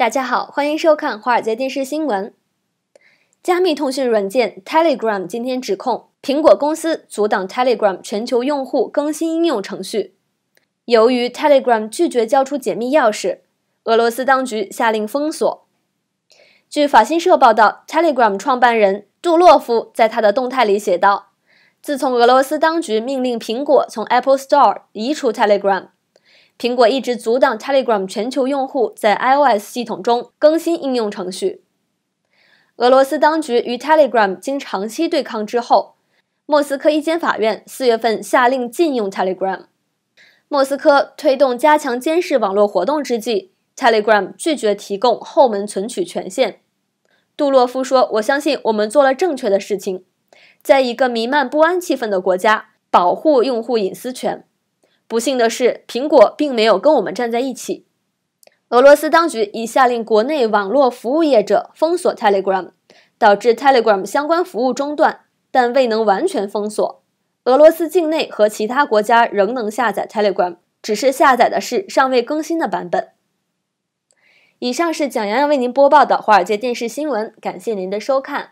大家好，欢迎收看华尔街电视新闻。加密通讯软件 Telegram 今天指控苹果公司阻挡 Telegram 全球用户更新应用程序。由于 Telegram 拒绝交出解密钥匙，俄罗斯当局下令封锁。据法新社报道，Telegram 创办人杜洛夫在他的动态里写道：“自从俄罗斯当局命令苹果从 Apple Store 移除 Telegram。”苹果一直阻挡 Telegram 全球用户在 iOS 系统中更新应用程序。俄罗斯当局与 Telegram 经长期对抗之后，莫斯科一间法院四月份下令禁用 Telegram。莫斯科推动加强监视网络活动之际，Telegram 拒绝提供后门存取权限。杜洛夫说：“我相信我们做了正确的事情，在一个弥漫不安气氛的国家，保护用户隐私权。”不幸的是，苹果并没有跟我们站在一起。俄罗斯当局已下令国内网络服务业者封锁 Telegram，导致 Telegram 相关服务中断，但未能完全封锁。俄罗斯境内和其他国家仍能下载 Telegram，只是下载的是尚未更新的版本。以上是蒋洋洋为您播报的华尔街电视新闻，感谢您的收看。